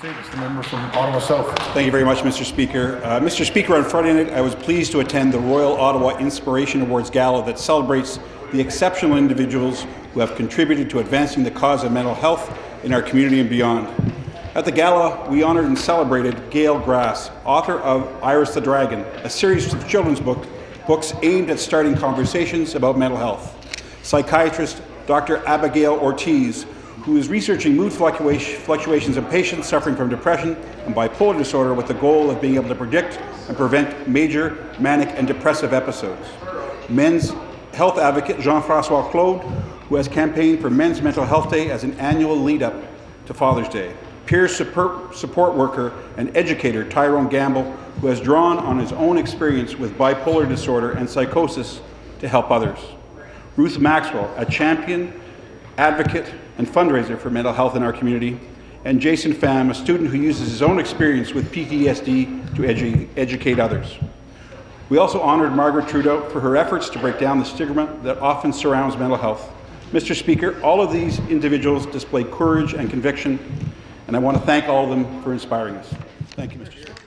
Davis, the member from Ottawa South. Thank you very much, Mr. Speaker. Uh, Mr. Speaker, on Friday night, I was pleased to attend the Royal Ottawa Inspiration Awards Gala that celebrates the exceptional individuals who have contributed to advancing the cause of mental health in our community and beyond. At the gala, we honoured and celebrated Gayle Grass, author of Iris the Dragon, a series of children's book, books aimed at starting conversations about mental health. Psychiatrist Dr. Abigail Ortiz, who is researching mood fluctuations in patients suffering from depression and bipolar disorder with the goal of being able to predict and prevent major manic and depressive episodes. Men's health advocate Jean-Francois Claude, who has campaigned for Men's Mental Health Day as an annual lead-up to Father's Day. Peer support worker and educator Tyrone Gamble, who has drawn on his own experience with bipolar disorder and psychosis to help others. Ruth Maxwell, a champion, advocate, and fundraiser for mental health in our community, and Jason Pham, a student who uses his own experience with PTSD to edu educate others. We also honored Margaret Trudeau for her efforts to break down the stigma that often surrounds mental health. Mr. Speaker, all of these individuals displayed courage and conviction, and I want to thank all of them for inspiring us. Thank you, Mr. Speaker.